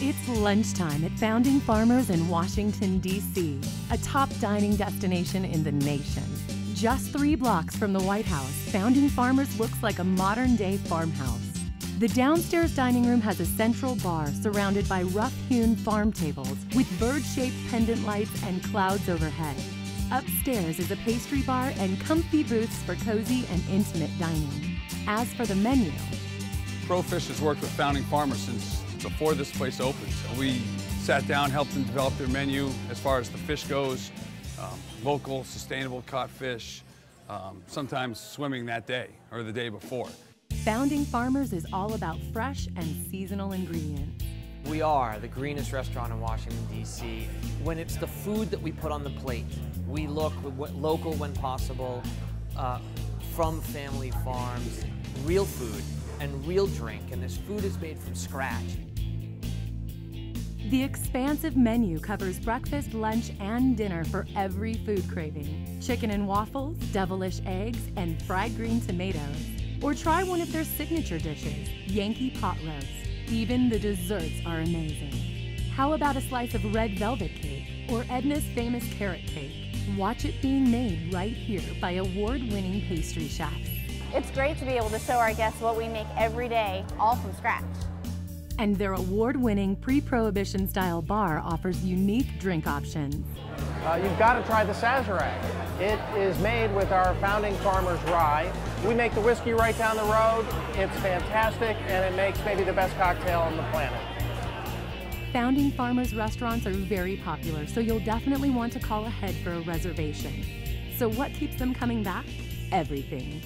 It's lunchtime at Founding Farmers in Washington, D.C., a top dining destination in the nation. Just three blocks from the White House, Founding Farmers looks like a modern day farmhouse. The downstairs dining room has a central bar surrounded by rough hewn farm tables with bird shaped pendant lights and clouds overhead. Upstairs is a pastry bar and comfy booths for cozy and intimate dining. As for the menu, ProFish has worked with Founding Farmers since before this place opened. So we sat down, helped them develop their menu as far as the fish goes, um, local, sustainable caught fish, um, sometimes swimming that day or the day before. Founding Farmers is all about fresh and seasonal ingredients. We are the greenest restaurant in Washington, D.C. When it's the food that we put on the plate, we look local when possible, uh, from family farms, real food and real drink, and this food is made from scratch. The expansive menu covers breakfast, lunch, and dinner for every food craving. Chicken and waffles, devilish eggs, and fried green tomatoes. Or try one of their signature dishes, Yankee pot roast. Even the desserts are amazing. How about a slice of red velvet cake or Edna's famous carrot cake? Watch it being made right here by award-winning pastry chefs. It's great to be able to show our guests what we make every day, all from scratch. And their award-winning pre-prohibition style bar offers unique drink options. Uh, you've got to try the Sazerac. It is made with our founding farmers rye. We make the whiskey right down the road. It's fantastic, and it makes maybe the best cocktail on the planet. Founding Farmers restaurants are very popular, so you'll definitely want to call ahead for a reservation. So what keeps them coming back? Everything.